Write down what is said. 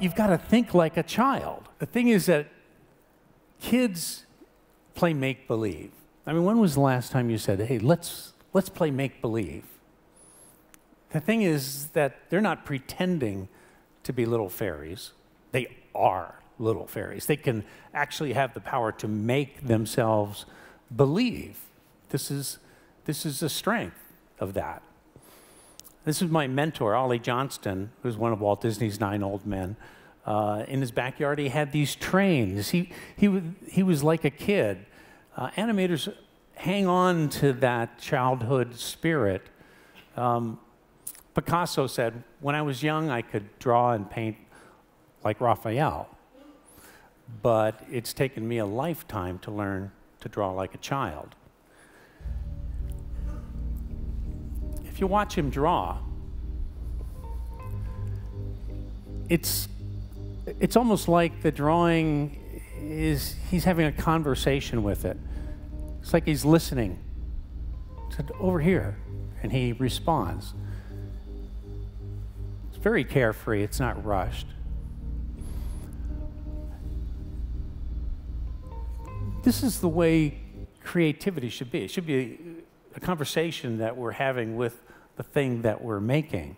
you've got to think like a child. The thing is that kids play make believe. I mean, when was the last time you said, hey, let's, let's play make believe? The thing is that they're not pretending to be little fairies, they are little fairies. They can actually have the power to make themselves believe. This is, this is the strength of that. This is my mentor, Ollie Johnston, who's one of Walt Disney's nine old men. Uh, in his backyard, he had these trains. He, he, he was like a kid. Uh, animators hang on to that childhood spirit. Um, Picasso said, When I was young, I could draw and paint like Raphael, but it's taken me a lifetime to learn to draw like a child. If you watch him draw, it's, it's almost like the drawing is, he's having a conversation with it. It's like he's listening. Said, over here. And he responds. It's very carefree, it's not rushed. This is the way creativity should be. It should be a conversation that we're having with the thing that we're making.